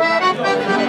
Gracias.